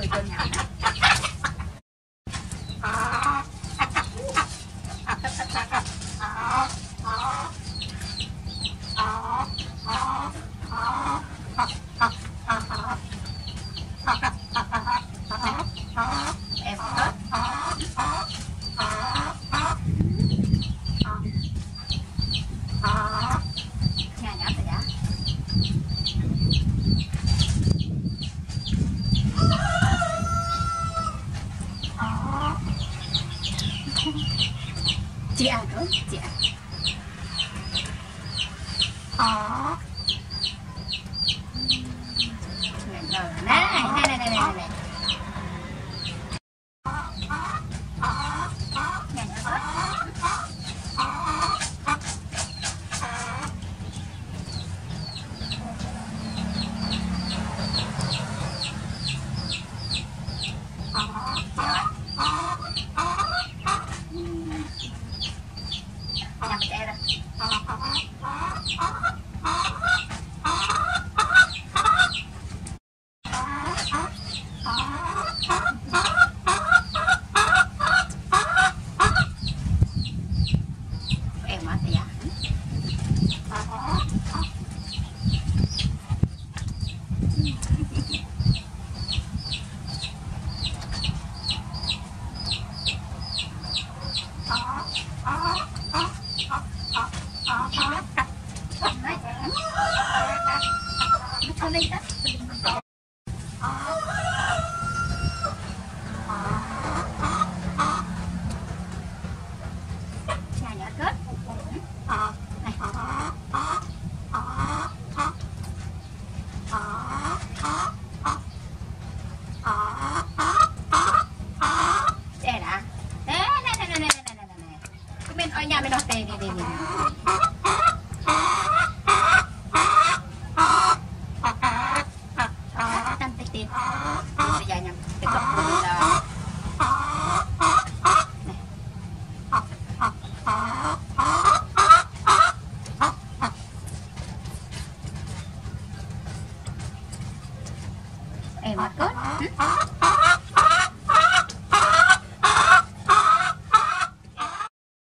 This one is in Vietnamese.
Mười? 剪中剪啊。剪到了 Eh, emat ya Thank you. Coi nhà mình đó đây đây đây đây tăng bây giờ nhầm, cái cọc của mình là em mặt cốt.